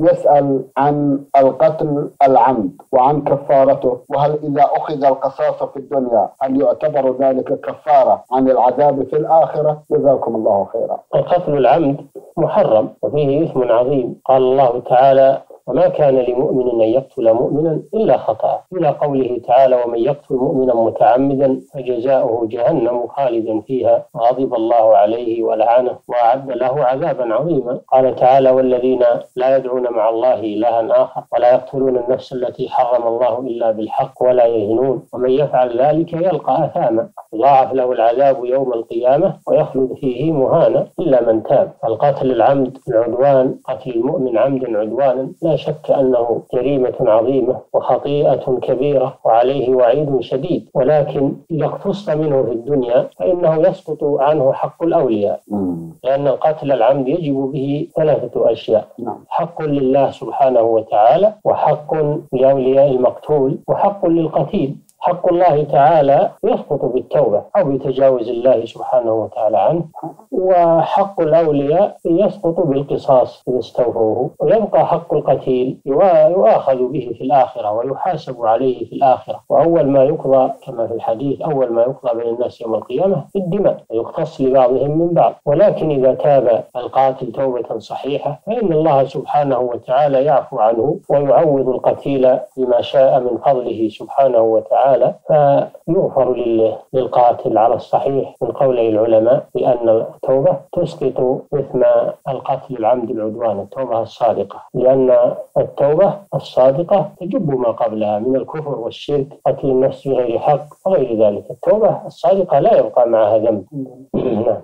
يسأل عن القتل العمد وعن كفارته وهل إذا أخذ القصاص في الدنيا هل يعتبر ذلك كفارة عن العذاب في الآخرة؟ جزاكم الله خيرا. القتل العمد محرم وفيه إثم عظيم. قال الله تعالى وما كان لمؤمن أن يقتل مؤمنا إلا خطأ. إلى قوله تعالى ومن يقتل مؤمنا متعمدا فجزاؤه جهنم خالدا فيها غضب الله عليه ولعنه وأعد له عذابا عظيما. قال تعالى والذين لا يدعون مع الله إلها آخر ولا يقتلون النفس التي حرم الله إلا بالحق ولا يزنون ومن يفعل ذلك يلقى أثاما. ضاعف له العذاب يوم القيامة ويخلد فيه مهانا إلا من تاب. القتل العمد العدوان قتل المؤمن عمدا عدوانا لا شك أنه جريمة عظيمة وخطيئة كبيرة وعليه وعيد شديد ولكن إذا اقتص منه في الدنيا فإنه يسقط عنه حق الأولياء. لأن قتل العمد يجب به ثلاثة أشياء نعم. حق لله سبحانه وتعالى وحق لأولياء المقتول وحق للقتيل. حق الله تعالى يسقط بالتوبة أو بتجاوز الله سبحانه وتعالى عنه. وحق الأولياء يسقط بالقصاص إذا استوفوه. ويبقى حق القتيل يؤاخذ به في الآخرة ويحاسب عليه في الآخرة. وأول ما يقضى كما في الحديث أول ما يقضى بين الناس يوم القيامة الدماء يقتص لبعضهم من بعض. ولكن إذا تاب القاتل توبة صحيحة فإن الله سبحانه وتعالى يعفو عنه ويعوض القتيل بما شاء من فضله سبحانه وتعالى. تعالى فيغفر للقاتل على الصحيح من قولي العلماء بأن التوبة تسقط إثم القتل العمد العدوان التوبة الصادقة. لأن التوبة الصادقة تجب ما قبلها من الكفر والشرك قتل النفس بغير حق وغير ذلك. التوبة الصادقة لا يبقى معها ذنب. نعم.